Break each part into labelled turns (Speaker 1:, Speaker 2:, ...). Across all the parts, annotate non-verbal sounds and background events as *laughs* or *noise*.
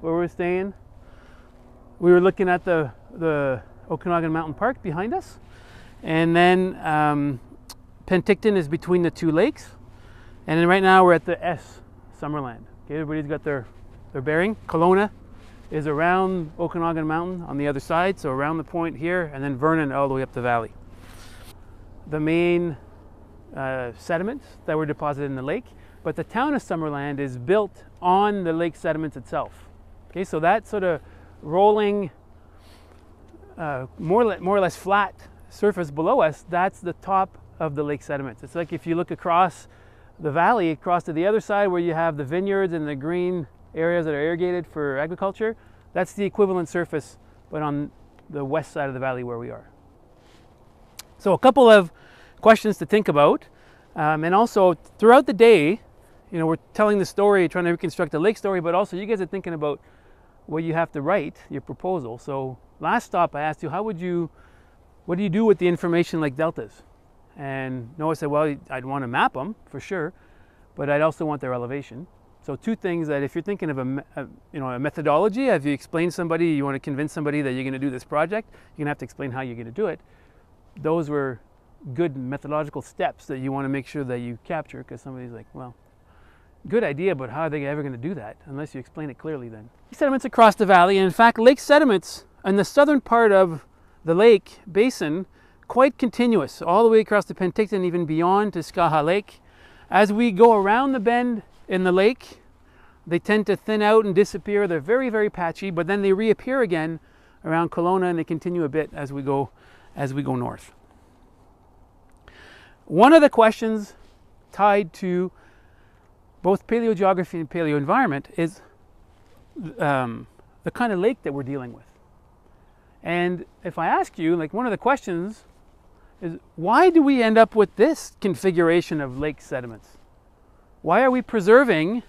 Speaker 1: where we're staying. We were looking at the, the Okanagan Mountain Park behind us. And then um, Penticton is between the two lakes. And then right now we're at the S Summerland. Okay, everybody's got their, their bearing. Kelowna is around Okanagan Mountain on the other side, so around the point here, and then Vernon all the way up the valley. The main uh, sediments that were deposited in the lake, but the town of Summerland is built on the lake sediments itself. Okay, so that sort of rolling, uh, more, more or less flat surface below us, that's the top of the lake sediments. It's like if you look across the valley, across to the other side where you have the vineyards and the green areas that are irrigated for agriculture, that's the equivalent surface, but on the west side of the valley where we are. So a couple of questions to think about. Um, and also throughout the day, you know, we're telling the story, trying to reconstruct the lake story, but also you guys are thinking about what you have to write, your proposal. So last stop I asked you, how would you, what do you do with the information like deltas? And Noah said, well, I'd want to map them for sure, but I'd also want their elevation. So two things that if you're thinking of a, a, you know a methodology, if you explain somebody, you want to convince somebody that you're going to do this project, you're going to have to explain how you're going to do it. Those were good methodological steps that you want to make sure that you capture because somebody's like, well, good idea, but how are they ever going to do that unless you explain it clearly then? Sediments across the valley, and in fact, lake sediments in the southern part of the lake basin quite continuous all the way across the Penticton, even beyond to Skaha Lake. As we go around the bend in the lake. They tend to thin out and disappear. They're very, very patchy, but then they reappear again around Kelowna and they continue a bit as we go as we go north. One of the questions tied to both paleogeography and paleoenvironment is um, the kind of lake that we're dealing with. And if I ask you, like one of the questions is why do we end up with this configuration of lake sediments? Why are we preserving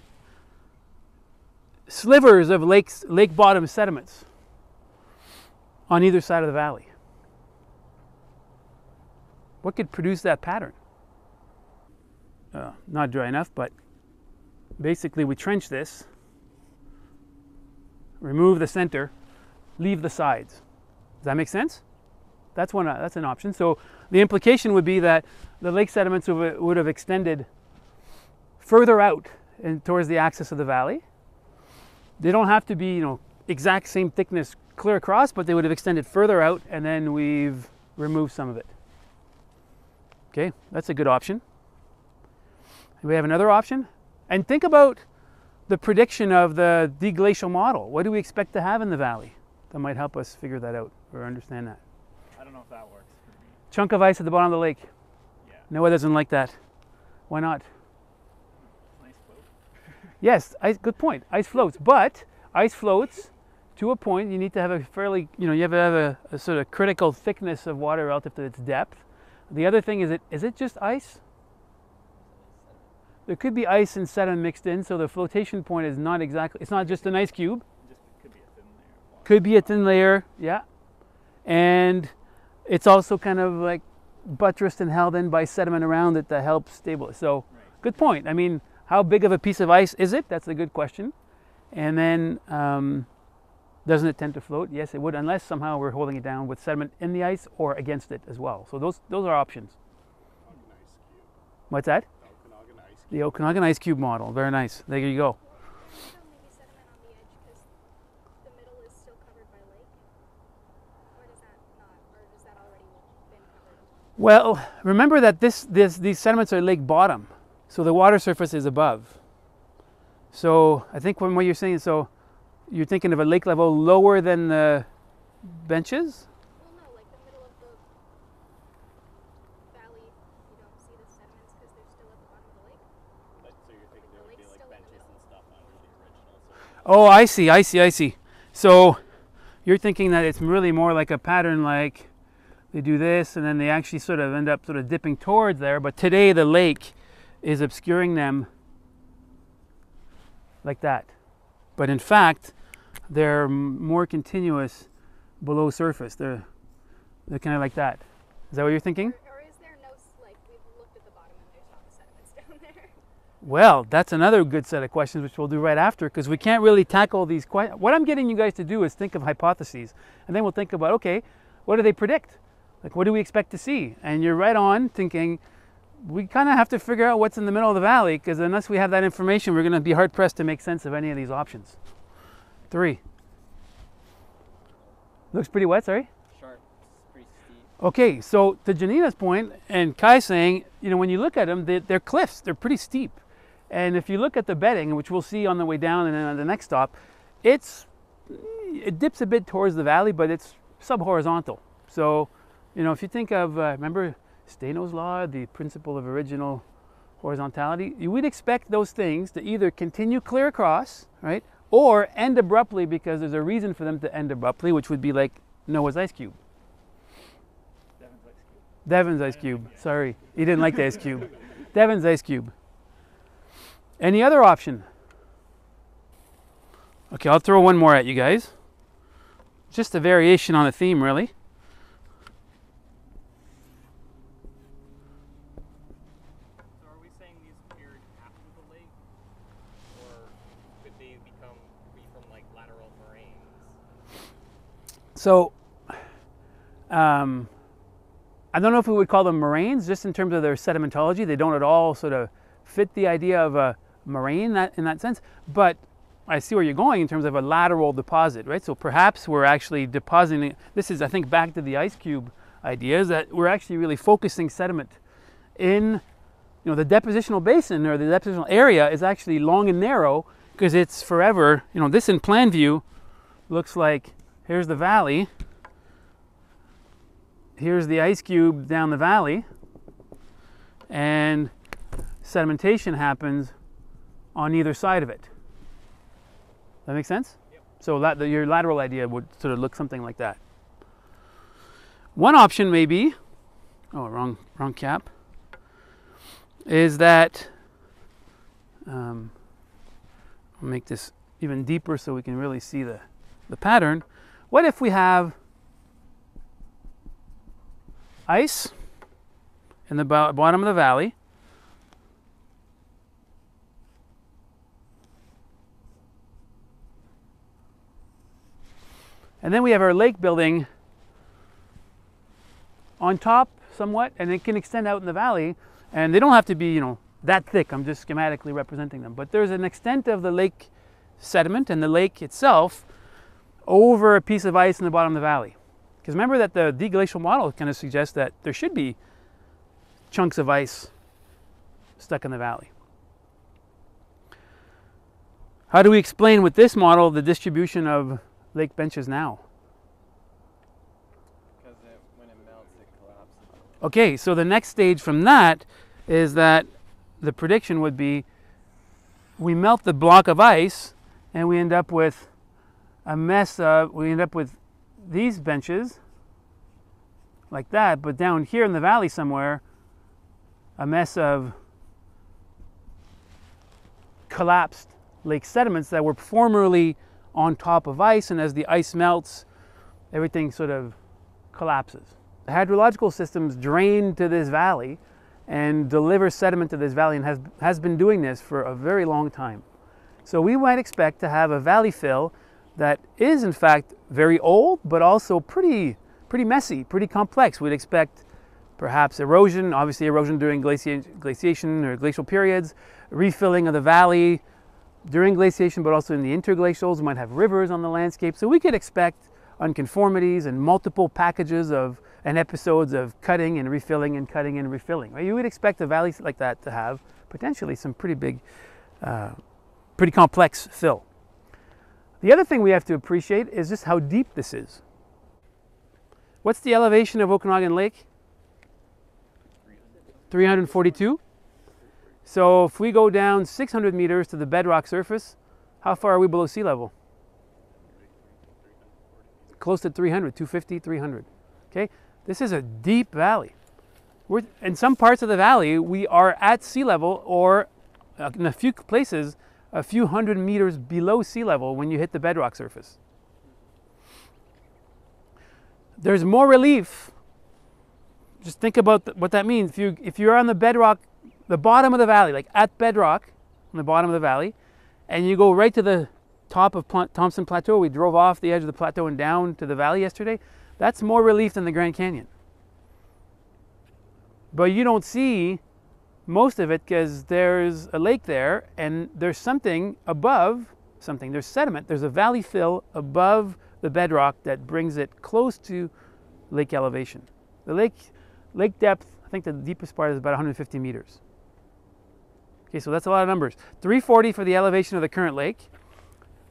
Speaker 1: slivers of lakes, lake bottom sediments on either side of the valley? What could produce that pattern? Uh, not dry enough, but basically we trench this, remove the center, leave the sides. Does that make sense? That's one. Uh, that's an option. So the implication would be that the lake sediments would have extended further out and towards the axis of the valley. They don't have to be, you know, exact same thickness clear across, but they would have extended further out and then we've removed some of it. Okay, that's a good option. We have another option. And think about the prediction of the deglacial model. What do we expect to have in the valley? That might help us figure that out or understand that.
Speaker 2: I don't know if that works.
Speaker 1: Chunk of ice at the bottom of the lake.
Speaker 2: Yeah.
Speaker 1: Noah doesn't like that. Why not? *laughs* Yes, ice, good point. Ice floats, but ice floats to a point. You need to have a fairly, you know, you have to have a, a sort of critical thickness of water relative to its depth. The other thing is it is it just ice? There could be ice and sediment mixed in, so the flotation point is not exactly. It's not just an ice cube.
Speaker 2: Just could be a thin layer.
Speaker 1: Could be a thin layer, yeah. And it's also kind of like buttressed and held in by sediment around it that helps stabilize. So,
Speaker 2: Right.
Speaker 1: good point. I mean, how big of a piece of ice is it? That's a good question. And then, um, doesn't it tend to float? Yes, it would, unless somehow we're holding it down with sediment in the ice or against it as well. So those those are options.
Speaker 3: Okanagan Ice Cube.
Speaker 1: What's that?
Speaker 3: Okanagan Ice Cube.
Speaker 1: The Okanagan Ice Cube model. Very nice. There you go.
Speaker 4: Also, maybe sediment on the edge because the middle is still covered by lake? Or does that not, or does that already been covered?
Speaker 1: Well, remember that this, this these sediments are lake bottom, so the water surface is above. So I think when what you're saying, so you're thinking of a lake level lower than the benches.
Speaker 4: Well, no, like the middle of the valley, you don't see the sediments because they're still at the bottom of the lake.
Speaker 2: But so you're thinking there would be
Speaker 4: lake's
Speaker 2: like
Speaker 4: still in the
Speaker 2: benches and stuff under the original. So
Speaker 1: Oh, I see, I see, I see. So you're thinking that it's really more like a pattern like they do this and then they actually sort of end up sort of dipping towards there, but today the lake is obscuring them like that. But in fact, they're more continuous below surface. They're they're kind of like that. Is that what you're thinking?
Speaker 4: Or, or is there no, s- like, we've looked at the bottom and there's not the sediments down there?
Speaker 1: Well, that's another good set of questions, which we'll do right after, because we can't really tackle these questions. What I'm getting you guys to do is think of hypotheses, and then we'll think about okay, what do they predict? Like, what do we expect to see? And you're right on thinking we kind of have to figure out what's in the middle of the valley, because unless we have that information, we're going to be hard pressed to make sense of any of these options. Three. Looks pretty wet, sorry?
Speaker 2: Sharp. Pretty steep.
Speaker 1: Okay, so to Janina's point, and Kai saying, you know, when you look at them, they, they're cliffs, they're pretty steep. And if you look at the bedding, which we'll see on the way down and then on the next stop, it's it dips a bit towards the valley, but it's sub-horizontal. So, you know, if you think of, uh, remember Steno's law, the principle of original horizontality, you would expect those things to either continue clear across, right, or end abruptly because there's a reason for them to end abruptly, which would be like Noah's ice cube.
Speaker 2: Devin's ice cube.
Speaker 1: Devin's ice cube. Sorry, he didn't like the ice cube. *laughs* Devin's ice cube. Any other option? Okay, I'll throw one more at you guys. Just a variation on the theme, really.
Speaker 2: So are we saying these appeared after the lake, or could they become be from like lateral moraines?
Speaker 1: So, um, I don't know if we would call them moraines, just in terms of their sedimentology. They don't at all sort of fit the idea of a moraine in that, in that sense. But I see where you're going in terms of a lateral deposit, right? So perhaps we're actually depositing. This is, I think, back to the ice cube idea, is that we're actually really focusing sediment in, you know, the depositional basin or the depositional area is actually long and narrow because it's forever. You know, this in plan view looks like here's the valley. Here's the ice cube down the valley, and sedimentation happens on either side of it. That makes sense? So that, the, your lateral idea would sort of look something like that. One option may be, oh, wrong, wrong cap, is that, um, I'll make this even deeper so we can really see the, the pattern. What if we have ice in the bo- bottom of the valley? And then we have our lake building on top somewhat, and it can extend out in the valley. And they don't have to be, you know, that thick. I'm just schematically representing them. But there's an extent of the lake sediment and the lake itself over a piece of ice in the bottom of the valley. Because remember that the deglacial model kind of suggests that there should be chunks of ice stuck in the valley. How do we explain with this model the distribution of lake benches now?
Speaker 2: Because it, when it melts, it collapses.
Speaker 1: Okay, so the next stage from that is that the prediction would be we melt the block of ice and we end up with a mess of, we end up with these benches like that, but down here in the valley somewhere, a mess of collapsed lake sediments that were formerly on top of ice, and as the ice melts, everything sort of collapses. The hydrological systems drain to this valley and deliver sediment to this valley and has, has been doing this for a very long time. So we might expect to have a valley fill that is in fact very old, but also pretty, pretty messy, pretty complex. We'd expect perhaps erosion, obviously erosion during glaciation or glacial periods, refilling of the valley during glaciation, but also in the interglacials. We might have rivers on the landscape. So we could expect unconformities and multiple packages of and episodes of cutting and refilling and cutting and refilling. Right? You would expect a valley like that to have potentially some pretty big, uh, pretty complex fill. The other thing we have to appreciate is just how deep this is. What's the elevation of Okanagan Lake? 342. So if we go down 600 meters to the bedrock surface, how far are we below sea level? Close to 300, 250, 300. Okay, this is a deep valley. We're, in some parts of the valley, we are at sea level, or uh, in a few places, a few hundred meters below sea level when you hit the bedrock surface. There's more relief. Just think about what that means. If you if you're on the bedrock the bottom of the valley, like at bedrock, on the bottom of the valley, and you go right to the top of Thompson Plateau. We drove off the edge of the plateau and down to the valley yesterday. That's more relief than the Grand Canyon. But you don't see most of it because there's a lake there and there's something above something. There's sediment, there's a valley fill above the bedrock that brings it close to lake elevation. The lake, lake depth, I think the deepest part is about 150 meters. Okay, so that's a lot of numbers. 340 for the elevation of the current lake.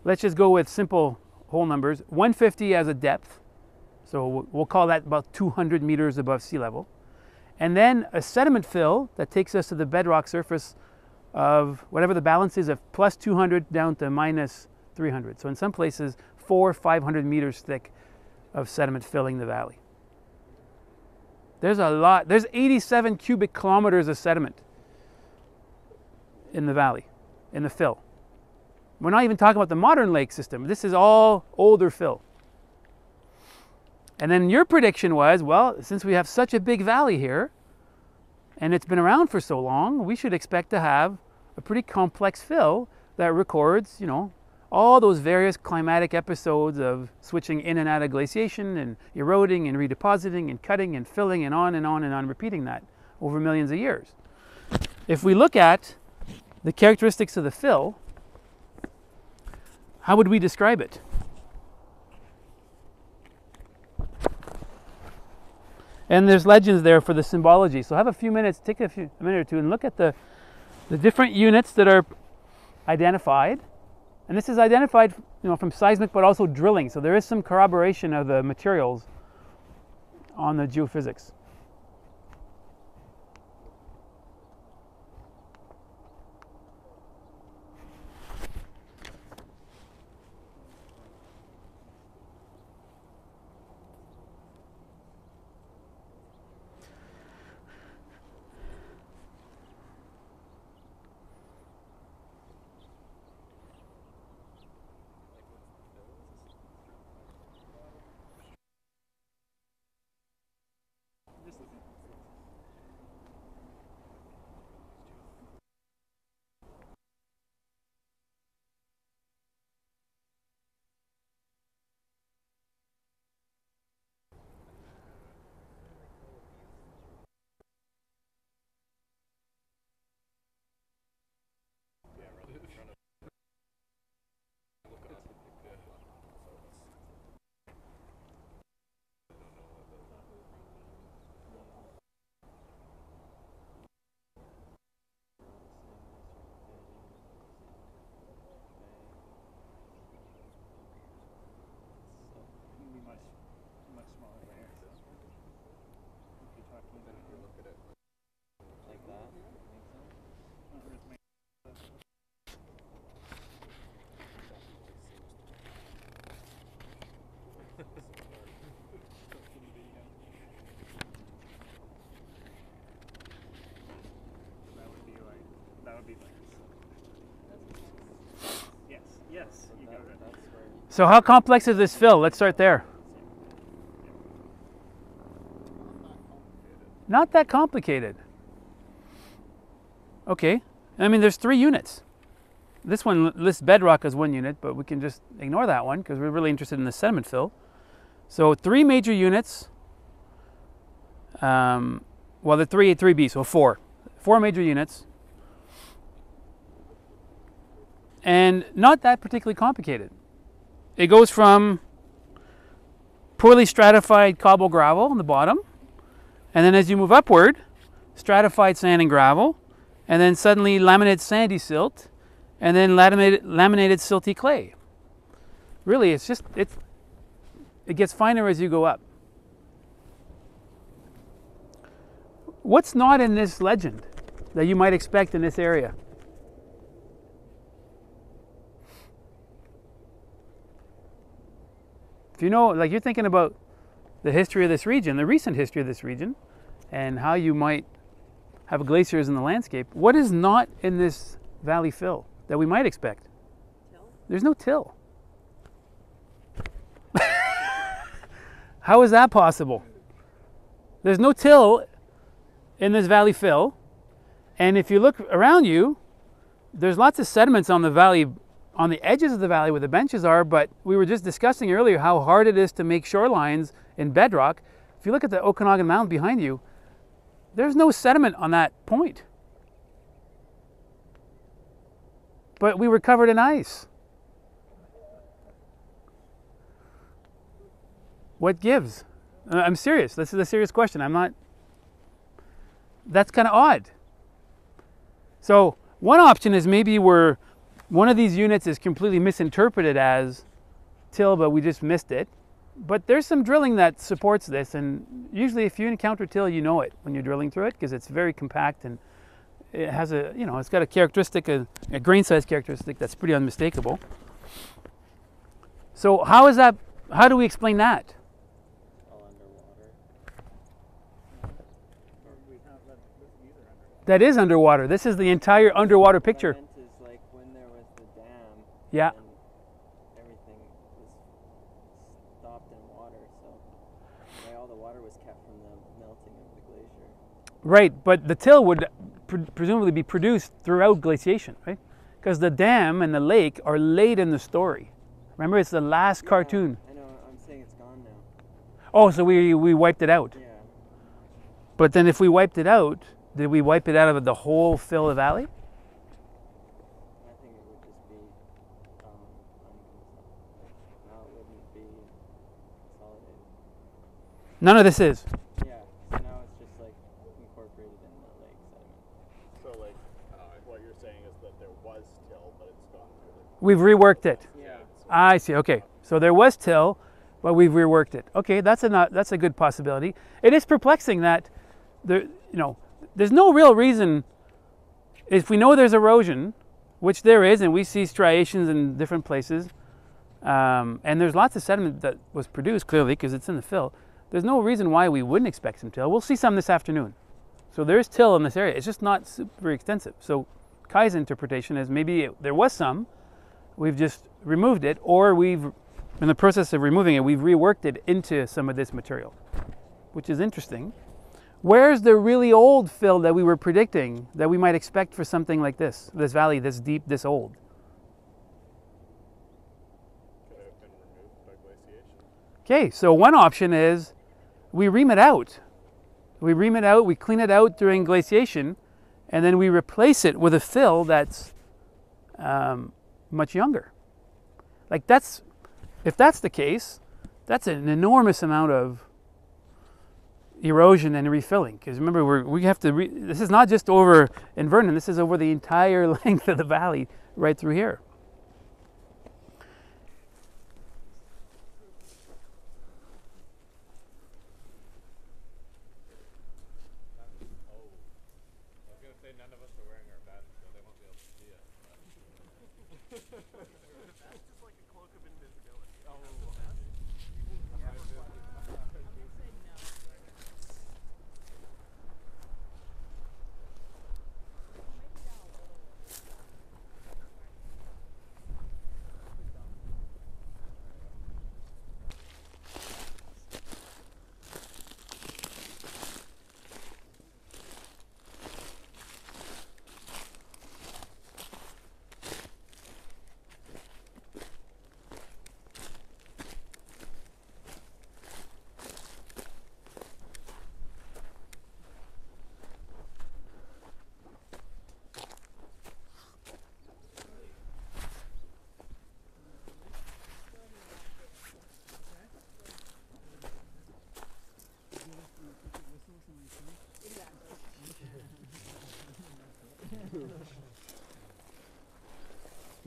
Speaker 1: Let's just go with simple whole numbers. 150 as a depth. So we'll- call that about 200 meters above sea level. And then a sediment fill that takes us to the bedrock surface of whatever the balance is of plus 200 down to minus 300. So in some places, four, 500 meters thick of sediment filling the valley. There's a lot, there's 87 cubic kilometers of sediment in the valley, in the fill. We're not even talking about the modern lake system. This is all older fill. And then your prediction was well, since we have such a big valley here, and it's been around for so long, we should expect to have a pretty complex fill that records, you know, all those various climatic episodes of switching in and out of glaciation and eroding and redepositing and cutting and filling and on and on and on, repeating that over millions of years. If we look at the characteristics of the fill, how would we describe it? And there's legends there for the symbology. So have a few minutes, take a, few, a minute or two and look at the, the different units that are identified. And this is identified you know, from seismic but also drilling. So there is some corroboration of the materials on the geophysics.
Speaker 3: Would be like this. Yes, yes, you got it.
Speaker 1: So how complex is this fill? Let's start there. Not that complicated. Okay. I mean, there's three units. This one lists bedrock as one unit, but we can just ignore that one because we're really interested in the sediment fill. So three major units. Um, well, the three three B, so four, four major units, and not that particularly complicated. It goes from poorly stratified cobble gravel on the bottom, and then as you move upward, stratified sand and gravel, and then suddenly laminated sandy silt, and then laminated, laminated silty clay. Really, it's just it's it gets finer as you go up. What's not in this legend that you might expect in this area? If you know, like you're thinking about the history of this region, the recent history of this region, and how you might have glaciers in the landscape, what is not in this valley fill that we might expect? There's no till. how is that possible? There's no till in this valley fill, And if you look around you, there's lots of sediments on the valley, on the edges of the valley where the benches are, but we were just discussing earlier how hard it is to make shorelines in bedrock. If you look at the Okanagan Mountain behind you, there's no sediment on that point. But we were covered in ice. What gives? Uh, I'm serious. This is a serious question. I'm not. That's kind of odd. So, one option is maybe we're one of these units is completely misinterpreted as till, but we just missed it. But there's some drilling that supports this, and usually, if you encounter till, you know it when you're drilling through it because it's very compact and it has a you know it's got a characteristic, a, a grain size characteristic that's pretty unmistakable. So how is that? How do we explain that?
Speaker 3: That
Speaker 1: is underwater. This is the entire underwater picture.
Speaker 5: meant is like when there was the dam.
Speaker 1: Yeah.
Speaker 5: Everything was stopped in water, so all the water was kept from the melting of the glacier.
Speaker 1: Right, but the till would pre- presumably be produced throughout glaciation, right? Because the dam and the lake are late in the story. Remember, it's the last cartoon.
Speaker 5: I know. I'm saying it's gone now.
Speaker 1: Oh, so we, we wiped it out.
Speaker 5: Yeah.
Speaker 1: But then if we wiped it out, did we wipe it out of the whole fill of the valley?
Speaker 5: I think it would just be um, unconsolidated. Now it wouldn't be consolidated.
Speaker 1: None of this is.
Speaker 5: Yeah. So now it's just like incorporated in the lake sediment.
Speaker 6: So like, uh, what you're saying is that there was till, but it's gone through.
Speaker 1: We've reworked it.
Speaker 5: Yeah.
Speaker 1: I see. Okay, so there was till, but we've reworked it. Okay, that's a not, that's a good possibility. It is perplexing that there, you know, there's no real reason. If we know there's erosion, which there is, and we see striations in different places, um, and there's lots of sediment that was produced clearly because it's in the fill. There's no reason why we wouldn't expect some till. We'll see some this afternoon. So there's till in this area. It's just not super extensive. So Kai's interpretation is maybe it, there was some, we've just removed it, or we've, in the process of removing it, we've reworked it into some of this material, which is interesting. Where's the really old fill that we were predicting that we might expect for something like this, this valley, this deep, this old? Okay, so one option is we ream it out. We ream it out, we clean it out during glaciation, and then we replace it with a fill that's um, much younger. Like that's, if that's the case, that's an enormous amount of erosion and refilling. Because remember, we have to. Re, this is not just over in Vernon. This is over the entire *laughs* length of the valley, right through here.
Speaker 6: I was gonna say none of us are wearing our badges, so they won't be able to see it. That's just like a cloak of invisibility. Oh.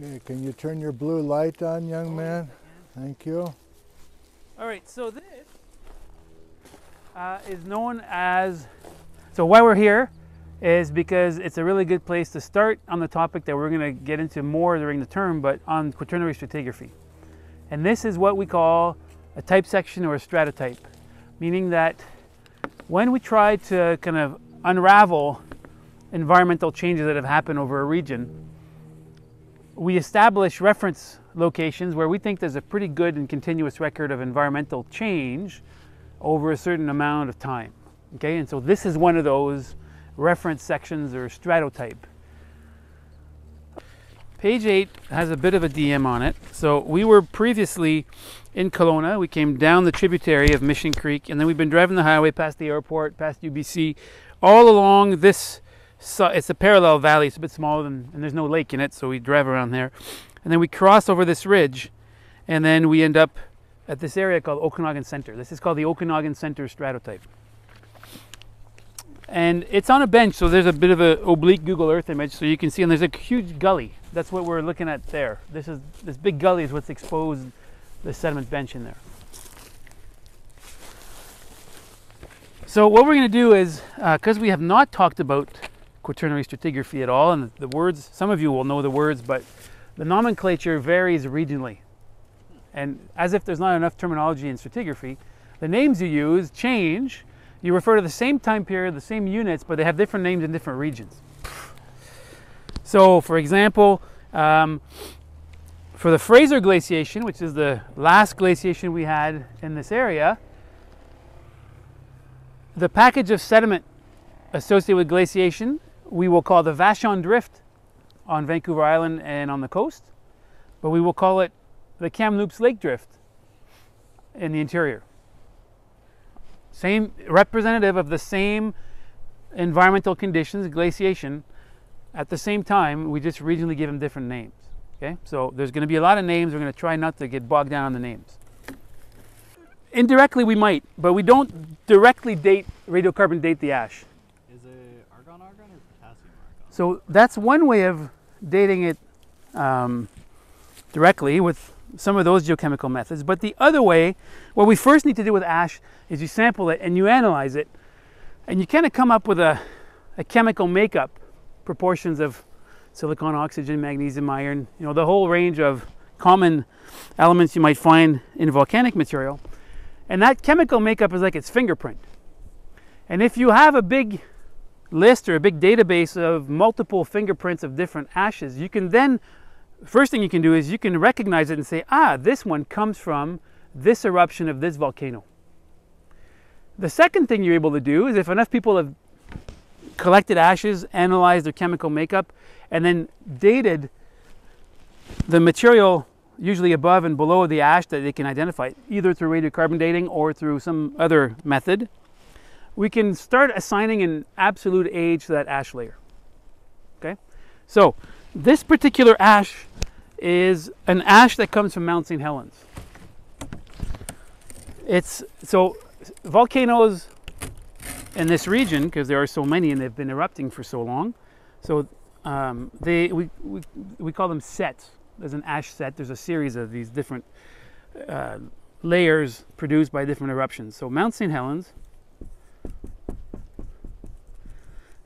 Speaker 7: Okay, can you turn your blue light on, young man? Thank you.
Speaker 1: All right, so this uh, is known as. So why we're here is because it's a really good place to start on the topic that we're going to get into more during the term, but on quaternary stratigraphy. And this is what we call a type section or a stratotype, meaning that when we try to kind of unravel environmental changes that have happened over a region, we establish reference locations where we think there's a pretty good and continuous record of environmental change over a certain amount of time. Okay, and so this is one of those reference sections or stratotype. Page 8 has a bit of a DM on it. So we were previously in Kelowna. We came down the tributary of Mission Creek, and then we've been driving the highway past the airport, past UBC, all along this. So it's a parallel valley. It's a bit smaller than, and there's no lake in it, so we drive around there, and then we cross over this ridge, and then we end up at this area called Okanagan Center. This is called the Okanagan Center stratotype. And it's on a bench, so there's a bit of an oblique Google Earth image, so you can see, and there's a huge gully. That's what we're looking at there. This is this big gully is what's exposed the sediment bench in there. So what we're going to do is, because uh, we have not talked about quaternary stratigraphy at all, and the, words, some of you will know the words, but the nomenclature varies regionally. And as if there's not enough terminology in stratigraphy, the names you use change. You refer to the same time period, the same units, but they have different names in different regions. So, for example, um, for the Fraser glaciation, which is the last glaciation we had in this area, the package of sediment associated with glaciation we will call the Vashon Drift on Vancouver Island and on the coast, but we will call it the Kamloops Lake Drift in the interior. Same representative of the same environmental conditions, glaciation, at the same time, we just regionally give them different names. Okay, so there's going to be a lot of names. We're going to try not to get bogged down on the names. Indirectly, we might, but we don't directly date radiocarbon date the ash.
Speaker 6: Is it argon argon or potassium argon?
Speaker 1: So that's one way of dating it um, directly with some of those geochemical methods. But the other way, what we first need to do with ash is you sample it and you analyze it, and you kind of come up with a, a chemical makeup, proportions of silicon, oxygen, magnesium, iron, you know, the whole range of common elements you might find in volcanic material. And that chemical makeup is like its fingerprint. And if you have a big list or a big database of multiple fingerprints of different ashes, you can then, first thing you can do is you can recognize it and say, ah, this one comes from this eruption of this volcano. The second thing you're able to do is if enough people have collected ashes, analyzed their chemical makeup, and then dated the material usually above and below the ash that they can identify, either through radiocarbon dating or through some other method, we can start assigning an absolute age to that ash layer. Okay? So, this particular ash is an ash that comes from Mount St. Helens. It's so volcanoes in this region, because there are so many and they've been erupting for so long. So um, they, we, we, we call them sets. There's an ash set. There's a series of these different uh, layers produced by different eruptions. So Mount St. Helens,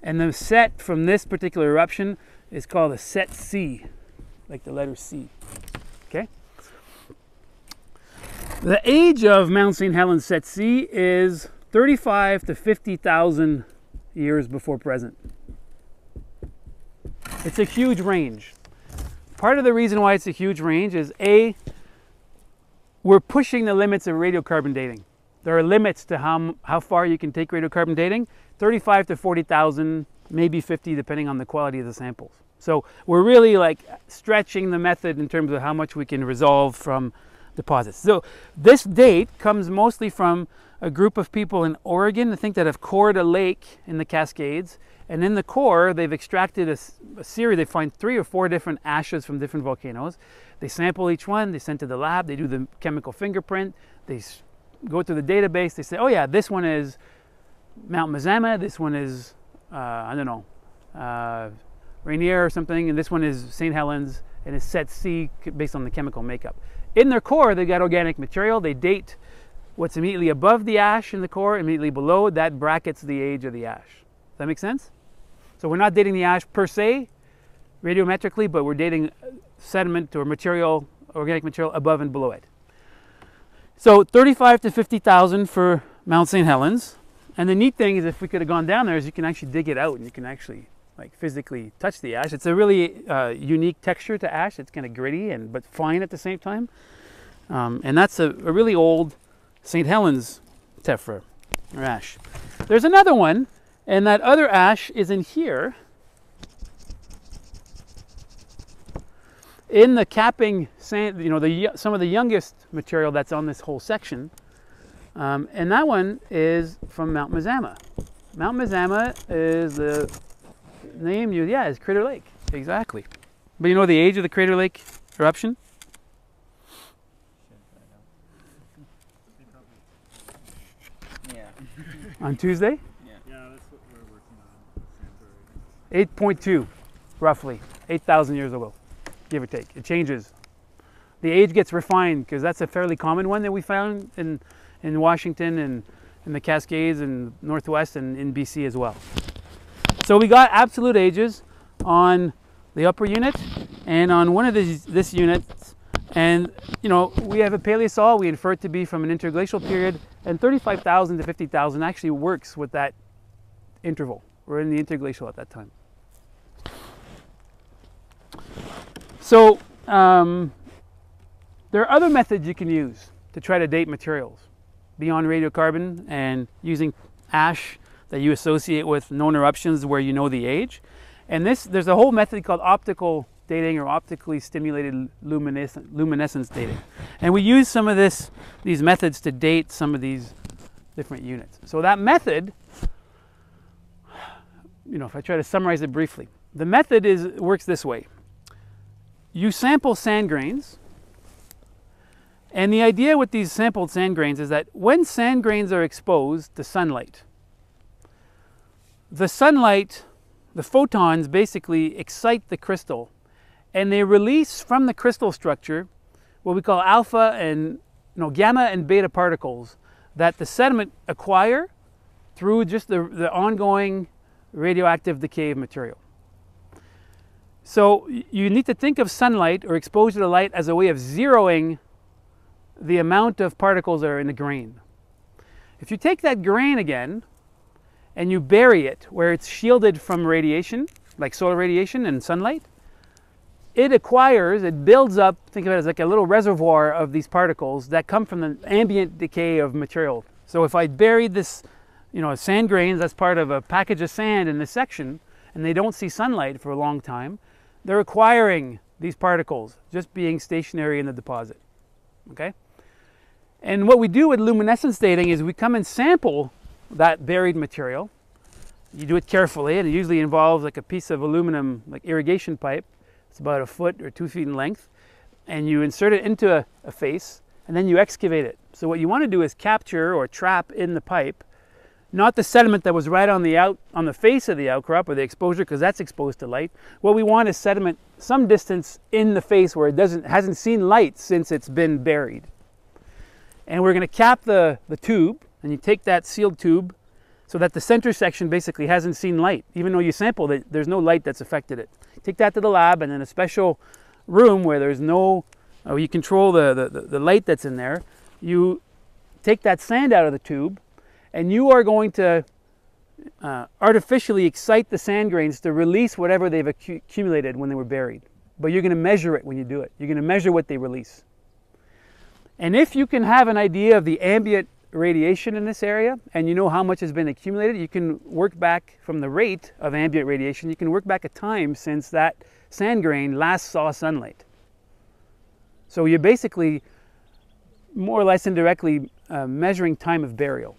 Speaker 1: and the set from this particular eruption is called a set C, like the letter C. Okay. The age of Mount St. Helens set C is 35 to 50,000 years before present. It's a huge range. Part of the reason why it's a huge range is A, we're pushing the limits of radiocarbon dating. There are limits to how, how far you can take radiocarbon dating 35 to 40,000, maybe 50, depending on the quality of the samples. So we're really like stretching the method in terms of how much we can resolve from deposits. So this date comes mostly from a group of people in Oregon, I think, that have cored a lake in the Cascades. And in the core, they've extracted a, a, series, they find three or four different ashes from different volcanoes. They sample each one, they send to the lab, they do the chemical fingerprint, they go to the database, they say, oh yeah, this one is Mount Mazama, this one is, uh, I don't know, uh, Rainier or something, and this one is St. Helens, and it's set C based on the chemical makeup. In their core, they've got organic material. They date what's immediately above the ash in the core, immediately below, that brackets the age of the ash. Does that make sense? So we're not dating the ash per se, radiometrically, but we're dating sediment or material, organic material above and below it. So 35 to 50,000 for Mount St. Helens. And the neat thing is if we could have gone down there is you can actually dig it out and you can actually like physically touch the ash. It's a really uh, unique texture to ash. It's kind of gritty and but fine at the same time. Um, and that's a, a really old St. Helens tephra or ash. There's another one And that other ash is in here. In the capping sand, you know, the some of the youngest material that's on this whole section. Um, and that one is from Mount Mazama. Mount Mazama is the name you, yeah, is Crater Lake. Exactly. But you know the age of the Crater Lake eruption?
Speaker 5: Yeah.
Speaker 1: On Tuesday?
Speaker 3: Yeah, that's what we're working on.
Speaker 1: 8.2, roughly. 8,000 years ago, give or take. It changes. The age gets refined because that's a fairly common one that we found in, in Washington and in the Cascades and Northwest and in BC as well. So we got absolute ages on the upper unit and on one of these this unit and you know we have a paleosol we infer it to be from an interglacial period and 35,000 to 50,000 actually works with that interval. We're in the interglacial at that time. So um, there are other methods you can use to try to date materials beyond radiocarbon and using ash that you associate with known eruptions where you know the age. And this, there's a whole method called optical dating or optically stimulated luminescence, dating. And we use some of this, these methods to date some of these different units. So that method, you know, if I try to summarize it briefly, the method is works this way. You sample sand grains, and the idea with these sampled sand grains is that when sand grains are exposed to sunlight, the sunlight, the photons basically excite the crystal and they release from the crystal structure what we call alpha and know, gamma and beta particles that the sediment acquire through just the, the ongoing radioactive decay of material. So you need to think of sunlight or exposure to light as a way of zeroing the amount of particles that are in the grain. If you take that grain again and you bury it where it's shielded from radiation, like solar radiation and sunlight, it acquires, it builds up, think of it as like a little reservoir of these particles that come from the ambient decay of material. So if I buried this, you know, sand grains, that's part of a package of sand in this section, and they don't see sunlight for a long time, they're acquiring these particles just being stationary in the deposit. Okay? And what we do with luminescence dating is we come and sample that buried material. You do it carefully, and it usually involves like a piece of aluminum, like irrigation pipe. It's about a foot or two feet in length. And you insert it into a, a face, and then you excavate it. So what you want to do is capture or trap in the pipe, not the sediment that was right on the out on the face of the outcrop or the exposure, because that's exposed to light. What we want is sediment some distance in the face where it doesn't hasn't seen light since it's been buried. And we're going to cap the, the tube, and you take that sealed tube so that the center section basically hasn't seen light. Even though you sampled it, there's no light that's affected it. Take that to the lab, and in a special room where there's no, oh, you control the, the, the light that's in there, you take that sand out of the tube, and you are going to uh, artificially excite the sand grains to release whatever they've accu- accumulated when they were buried. But you're going to measure it when you do it. You're going to measure what they release. And if you can have an idea of the ambient radiation in this area and you know how much has been accumulated, you can work back from the rate of ambient radiation, you can work back a time since that sand grain last saw sunlight. So you're basically more or less indirectly uh, measuring time of burial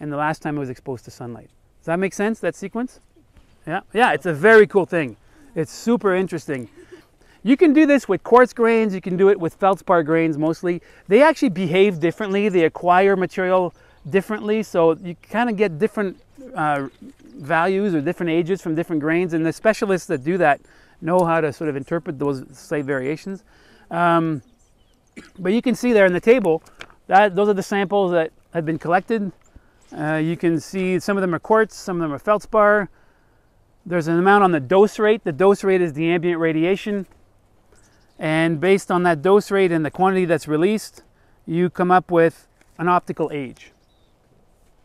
Speaker 1: and the last time it was exposed to sunlight. Does that make sense, that sequence? Yeah, yeah, it's a very cool thing. It's super interesting. You can do this with quartz grains, you can do it with feldspar grains mostly. They actually behave differently, they acquire material differently, so you kind of get different uh, values or different ages from different grains, and the specialists that do that know how to sort of interpret those slight variations. Um, but you can see there in the table that those are the samples that have been collected. Uh, you can see some of them are quartz, some of them are feldspar. There's an amount on the dose rate. The dose rate is the ambient radiation. And based on that dose rate and the quantity that's released, you come up with an optical age.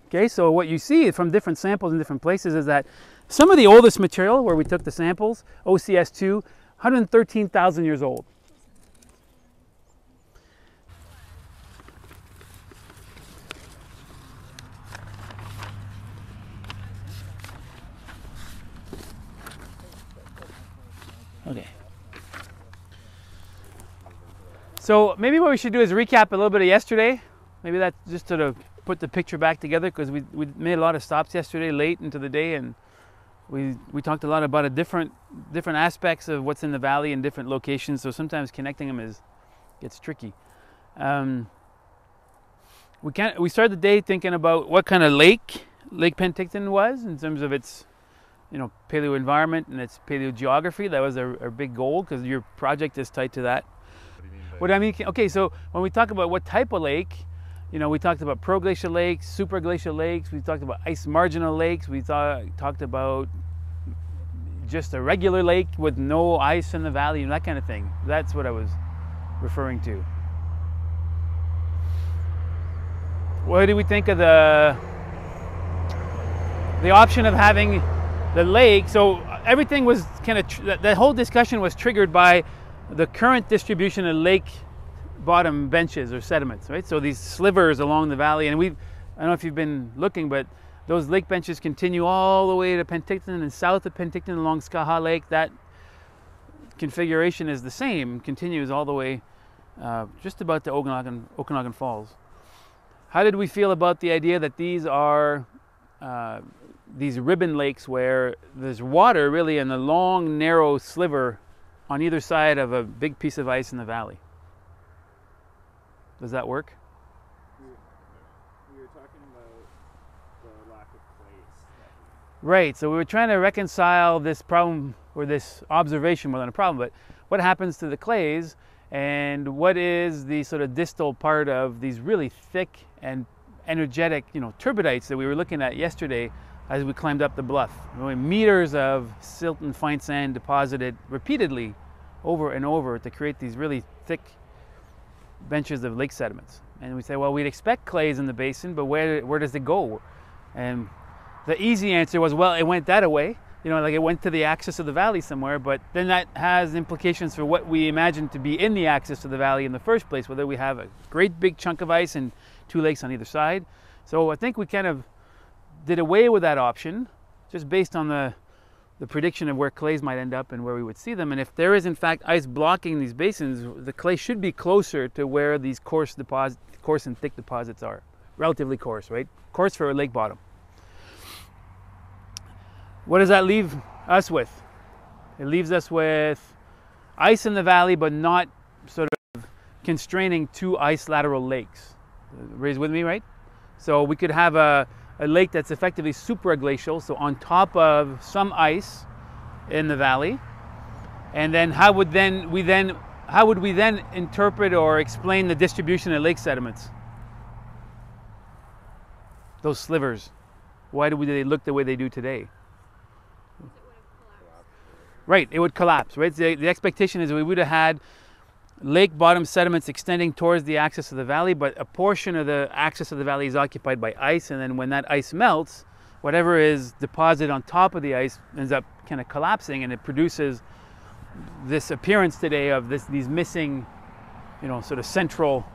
Speaker 1: Okay, so what you see from different samples in different places is that some of the oldest material where we took the samples, OCS2, 113,000 years old. So maybe what we should do is recap a little bit of yesterday. Maybe that's just to put the picture back together because we, we made a lot of stops yesterday late into the day and we, we talked a lot about a different different aspects of what's in the valley in different locations. So sometimes connecting them is gets tricky. Um, we can't, we started the day thinking about what kind of lake Lake Penticton was in terms of its you know paleo environment and its paleogeography. That was our, our big goal because your project is tied to that.
Speaker 6: What do
Speaker 1: I mean, okay, so when we talk about what type of lake, you know, we talked about proglacial lakes, superglacial lakes, we talked about ice marginal lakes, we thought, talked about just a regular lake with no ice in the valley and that kind of thing. That's what I was referring to. What do we think of the the option of having the lake? So everything was kind of that whole discussion was triggered by the current distribution of lake bottom benches or sediments, right? So these slivers along the valley, and we, I don't know if you've been looking, but those lake benches continue all the way to Penticton and south of Penticton along Skaha Lake. That configuration is the same, continues all the way uh, just about to Okanagan, Okanagan Falls. How did we feel about the idea that these are uh, these ribbon lakes where there's water really in a long, narrow sliver on either side of a big piece of ice in the valley? Does that work?
Speaker 3: We were talking about the lack of place.
Speaker 1: Right. So we were trying to reconcile this problem or this observation more than a problem, but what happens to the clays and what is the sort of distal part of these really thick and energetic, you know, turbidites that we were looking at yesterday as we climbed up the bluff. Meters of silt and fine sand deposited repeatedly over and over to create these really thick benches of lake sediments. And we say, well, we'd expect clays in the basin, but where, where does it go? And the easy answer was, well, it went that way. You know, like it went to the axis of the valley somewhere, but then that has implications for what we imagine to be in the axis of the valley in the first place, whether we have a great big chunk of ice and two lakes on either side. So I think we kind of did away with that option just based on the, the prediction of where clays might end up and where we would see them. And if there is in fact ice blocking these basins, the clay should be closer to where these coarse deposit, coarse and thick deposits are. Relatively coarse, right? Coarse for a lake bottom. What does that leave us with? It leaves us with ice in the valley, but not sort of constraining two ice lateral lakes. Raise with me, right? So we could have a, a lake that's effectively supraglacial, so on top of some ice in the valley. And then how would then we then how would we then interpret or explain the distribution of lake sediments? Those slivers. Why do we, they look the way they do today? Right, it would collapse, right? The, the expectation is we would have had lake bottom sediments extending towards the axis of the valley, but a portion of the axis of the valley is occupied by ice, and then when that ice melts, whatever is deposited on top of the ice ends up kind of collapsing, and it produces this appearance today of this these missing, you know, sort of central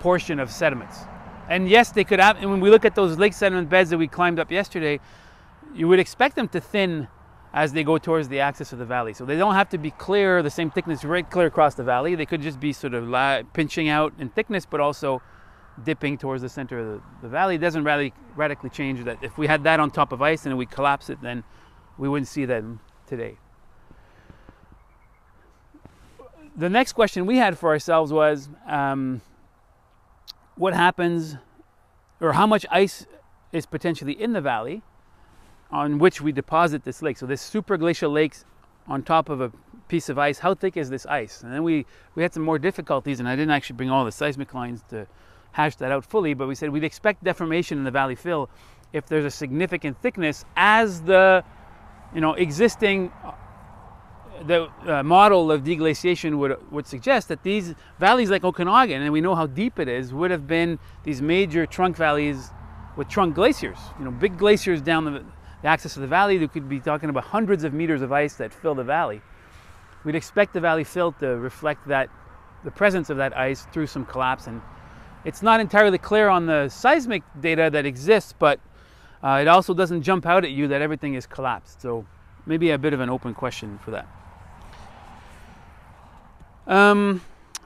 Speaker 1: portion of sediments. And yes, they could have. And when we look at those lake sediment beds that we climbed up yesterday, you would expect them to thin as they go towards the axis of the valley. So they don't have to be clear, the same thickness right clear across the valley. They could just be sort of la- pinching out in thickness, but also dipping towards the center of the, the valley. It doesn't radi- radically change that. If we had that on top of ice and we collapse it, then we wouldn't see them today. The next question we had for ourselves was um, what happens, or how much ice is potentially in the valley on which we deposit this lake. So this superglacial lakes on top of a piece of ice. How thick is this ice? And then we we had some more difficulties, and I didn't actually bring all the seismic lines to hash that out fully. But we said we'd expect deformation in the valley fill if there's a significant thickness as the you know existing the uh, model of deglaciation would would suggest that these valleys like Okanagan, and we know how deep it is, would have been these major trunk valleys with trunk glaciers. You know, big glaciers down the, the axis of the valley. You could be talking about hundreds of meters of ice that fill the valley. We'd expect the valley fill to reflect that the presence of that ice through some collapse, and it's not entirely clear on the seismic data that exists, but uh, it also doesn't jump out at you that everything is collapsed. So maybe a bit of an open question for that. Um,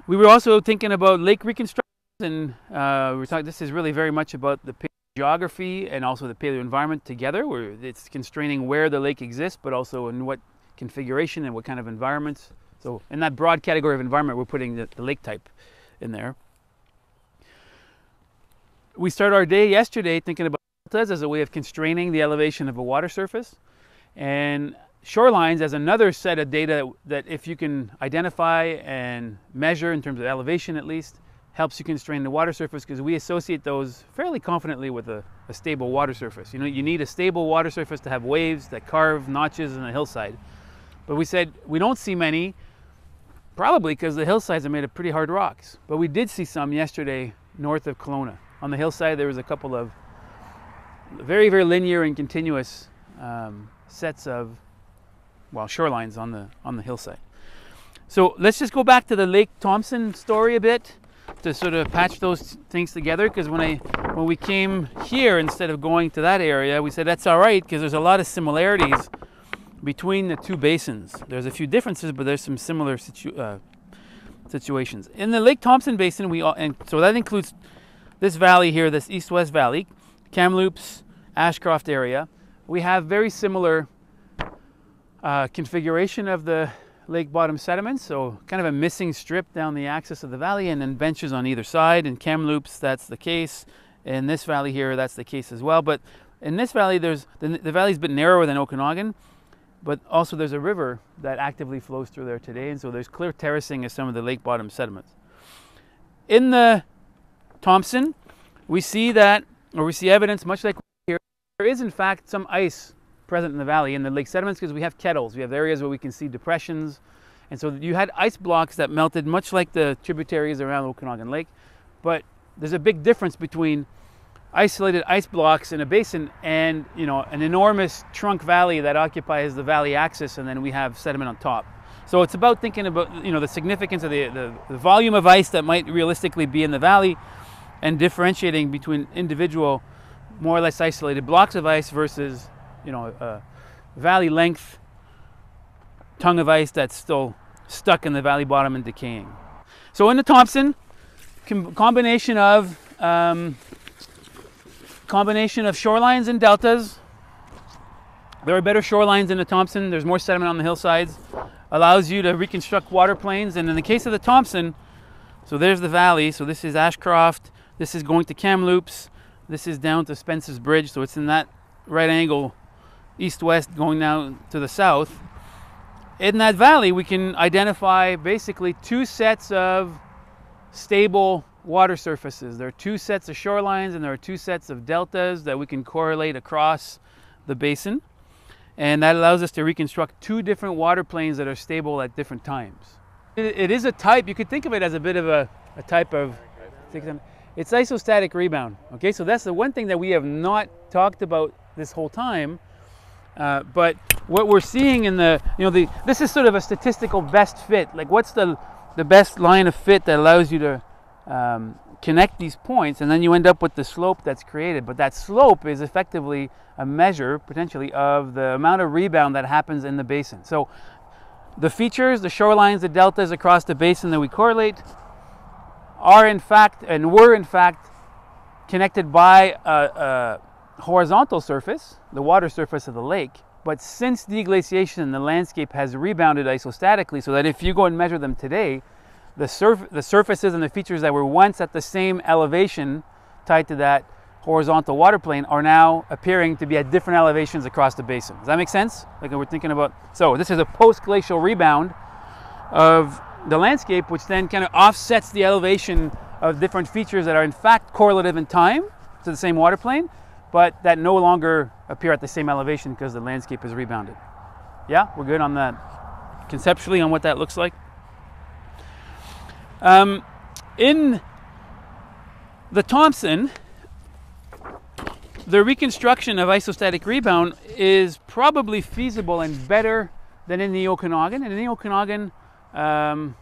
Speaker 1: we were also thinking about lake reconstruction, and uh, we we're talking. This is really very much about the geography and also the paleo environment together, where it's constraining where the lake exists, but also in what configuration and what kind of environments. So, in that broad category of environment, we're putting the, the lake type in there. We start our day yesterday thinking about deltas as a way of constraining the elevation of a water surface, and shorelines as another set of data that, if you can identify and measure in terms of elevation at least, helps you constrain the water surface because we associate those fairly confidently with a, a, stable water surface. You know, you need a stable water surface to have waves that carve notches in a hillside. But we said we don't see many, probably because the hillsides are made of pretty hard rocks. But we did see some yesterday north of Kelowna. On the hillside, there was a couple of very, very linear and continuous um, sets of, well, shorelines on the on the hillside. So let's just go back to the Lake Thompson story a bit to sort of patch those things together. Because when I when we came here instead of going to that area, we said that's all right because there's a lot of similarities between the two basins. There's a few differences, but there's some similar situ- uh, situations. In the Lake Thompson Basin, we all, and so that includes this valley here, this east-west valley, Kamloops, Ashcroft area. We have very similar uh, configuration of the lake bottom sediments, so kind of a missing strip down the axis of the valley, and then benches on either side. In Kamloops, that's the case. In this valley here, that's the case as well. But in this valley, there's the, the valley's a bit narrower than Okanagan, but also there's a river that actively flows through there today, and so there's clear terracing of some of the lake bottom sediments. In the Thompson, we see that, or we see evidence, much like here, there is in fact some ice present in the valley in the lake sediments because we have kettles. We have areas where we can see depressions, and so you had ice blocks that melted, much like the tributaries around Okanagan Lake, but there's a big difference between isolated ice blocks in a basin and you know an enormous trunk valley that occupies the valley axis and then we have sediment on top. So it's about thinking about you know the significance of the, the, the volume of ice that might realistically be in the valley and differentiating between individual more or less isolated blocks of ice versus you know a valley length tongue of ice that's still stuck in the valley bottom and decaying so in the thompson com- combination of um, combination of shorelines and deltas. There are better shorelines in the Thompson. There's more sediment on the hillsides. Allows you to reconstruct water planes. And in the case of the Thompson, so there's the valley. So this is Ashcroft. This is going to Kamloops. This is down to Spence's Bridge. So it's in that right angle, east-west, going now to the south. In that valley, we can identify basically two sets of stable water surfaces. There are two sets of shorelines and there are two sets of deltas that we can correlate across the basin. And that allows us to reconstruct two different water planes that are stable at different times. it, it is a type, you could think of it as a bit of a, a type of, it's isostatic rebound. Okay, so that's the one thing that we have not talked about this whole time. Uh, but what we're seeing in the, you know, the, this is sort of a statistical best fit. Like what's the, the best line of fit that allows you to um, connect these points, and then you end up with the slope that's created. But that slope is effectively a measure, potentially, of the amount of rebound that happens in the basin. So the features, the shorelines, the deltas across the basin that we correlate are in fact, and were in fact, connected by a, a horizontal surface, the water surface of the lake. But since deglaciation, the landscape has rebounded isostatically so that if you go and measure them today, the, surf, the surfaces and the features that were once at the same elevation tied to that horizontal water plane are now appearing to be at different elevations across the basin. Does that make sense? Like we're thinking about, so this is a post-glacial rebound of the landscape, which then kind of offsets the elevation of different features that are in fact correlative in time to the same water plane, but that no longer appear at the same elevation because the landscape is rebounded. Yeah, we're good on that conceptually on what that looks like. Um, in the Thompson, the reconstruction of isostatic rebound is probably feasible and better than in the Okanagan. And in the Okanagan, um,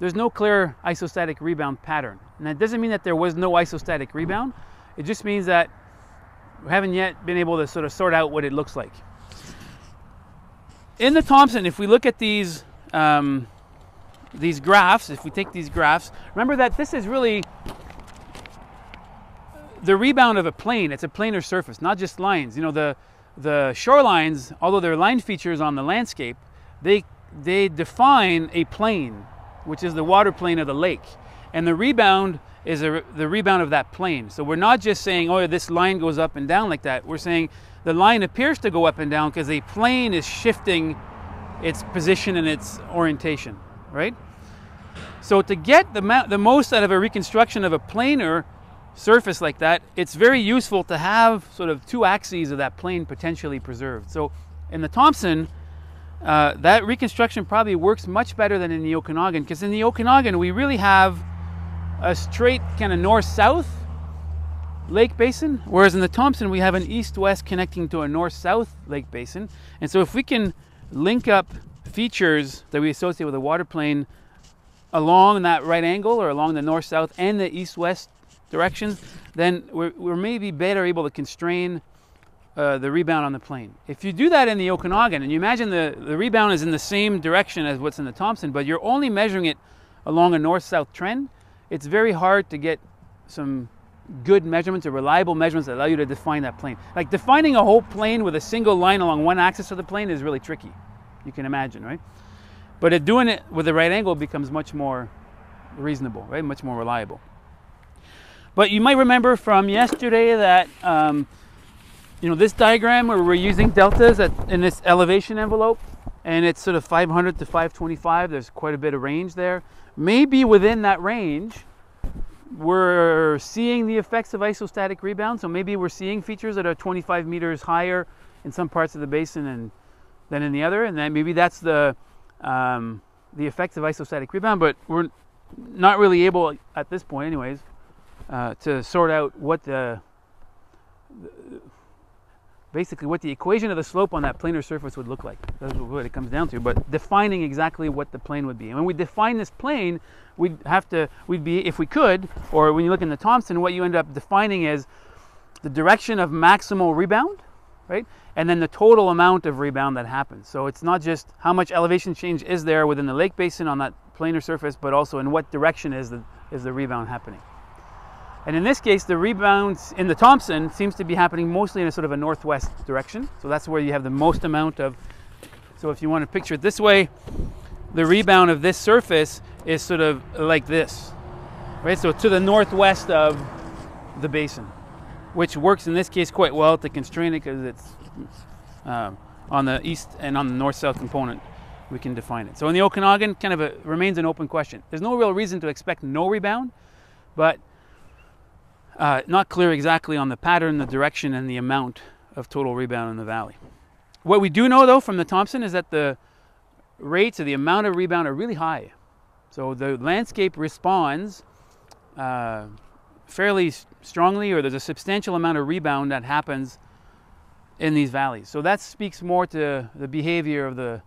Speaker 1: there's no clear isostatic rebound pattern. And that doesn't mean that there was no isostatic rebound. It just means that haven't yet been able to sort of sort out what it looks like. In the Thompson, if we look at these um, these graphs, if we take these graphs, remember that this is really the rebound of a plane. It's a planar surface, not just lines. You know, the the shorelines, although they're line features on the landscape, they they define a plane, which is the water plane of the lake, and the rebound is a, the rebound of that plane. So we're not just saying, oh, this line goes up and down like that. We're saying the line appears to go up and down because a plane is shifting its position and its orientation, right? So to get the, the most out of a reconstruction of a planar surface like that, it's very useful to have sort of two axes of that plane potentially preserved. So in the Thompson, uh, that reconstruction probably works much better than in the Okanagan because in the Okanagan we really have a straight kind of north-south lake basin, whereas in the Thompson we have an east-west connecting to a north-south lake basin. And so if we can link up features that we associate with a water plane along that right angle or along the north-south and the east-west directions, then we're, we're maybe better able to constrain uh, the rebound on the plane. If you do that in the Okanagan, and you imagine the, the rebound is in the same direction as what's in the Thompson, but you're only measuring it along a north-south trend, it's very hard to get some good measurements or reliable measurements that allow you to define that plane. Like defining a whole plane with a single line along one axis of the plane is really tricky. You can imagine, right? But it, doing it with the right angle becomes much more reasonable, right? Much more reliable. But you might remember from yesterday that um, you know this diagram where we're using deltas at, in this elevation envelope, and it's sort of 500 to 525. There's quite a bit of range there. Maybe within that range, we're seeing the effects of isostatic rebound. So maybe we're seeing features that are 25 meters higher in some parts of the basin and than in the other, and then maybe that's the um, the effects of isostatic rebound. But we're not really able at this point, anyways, uh, to sort out what the, the basically what the equation of the slope on that planar surface would look like. That's what it comes down to. But defining exactly what the plane would be. And when we define this plane, we'd have to, we'd be, if we could, or when you look in the Thompson, what you end up defining is the direction of maximal rebound, right? And then the total amount of rebound that happens. So it's not just how much elevation change is there within the lake basin on that planar surface, but also in what direction is the, is the rebound happening. And in this case, the rebound in the Thompson seems to be happening mostly in a sort of a northwest direction. So that's where you have the most amount of. So if you want to picture it this way, the rebound of this surface is sort of like this, right? So to the northwest of the basin, which works in this case quite well to constrain it because it's um, on the east and on the north-south component. We can define it. So in the Okanagan, kind of a, remains an open question. There's no real reason to expect no rebound, but uh, not clear exactly on the pattern, the direction, and the amount of total rebound in the valley. What we do know, though, from the Thompson is that the rates or the amount of rebound are really high. So the landscape responds uh, fairly strongly, or there's a substantial amount of rebound that happens in these valleys. So that speaks more to the behavior of the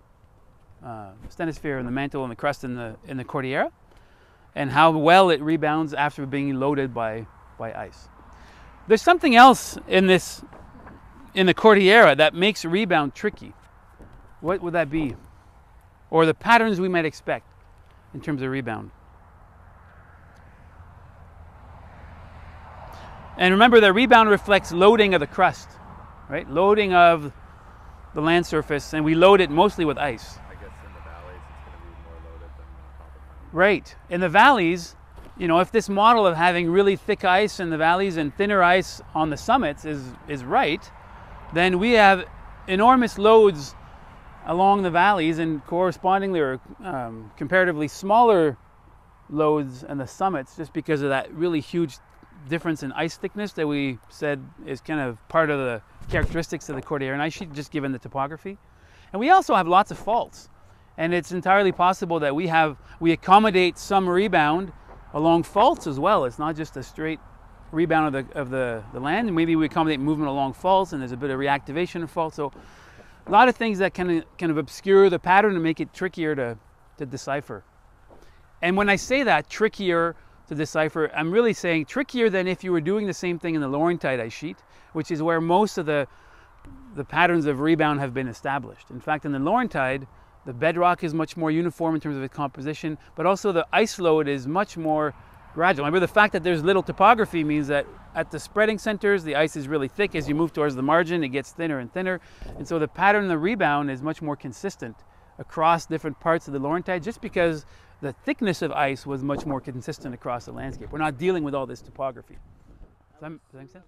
Speaker 1: uh, asthenosphere and the mantle and the crust in the in the Cordillera, and how well it rebounds after being loaded by by ice. There's something else in this in the Cordillera that makes rebound tricky. What would that be? Or the patterns we might expect in terms of rebound. And remember that rebound reflects loading of the crust, right? Loading of the land surface, and we load it mostly with ice.
Speaker 6: I guess in the valleys it's going to be more loaded than on top of the mountain.
Speaker 1: Right. In the valleys, you know, if this model of having really thick ice in the valleys and thinner ice on the summits is, is right, then we have enormous loads along the valleys and correspondingly or um, comparatively smaller loads on the summits just because of that really huge difference in ice thickness that we said is kind of part of the characteristics of the Cordilleran ice sheet, just given the topography. And we also have lots of faults. And it's entirely possible that we have we accommodate some rebound along faults as well. It's not just a straight rebound of the of the, the land. Maybe we accommodate movement along faults and there's a bit of reactivation of faults. So a lot of things that can kind of obscure the pattern and make it trickier to, to decipher. And when I say that, trickier to decipher, I'm really saying trickier than if you were doing the same thing in the Laurentide ice sheet, which is where most of the, the patterns of rebound have been established. In fact, in the Laurentide, The bedrock is much more uniform in terms of its composition, but also the ice load is much more gradual. Remember, the fact that there's little topography means that at the spreading centers, the ice is really thick. As you move towards the margin, it gets thinner and thinner. And so the pattern of the rebound is much more consistent across different parts of the Laurentide just because the thickness of ice was much more consistent across the landscape. We're not dealing with all this topography. Does that, does that make sense?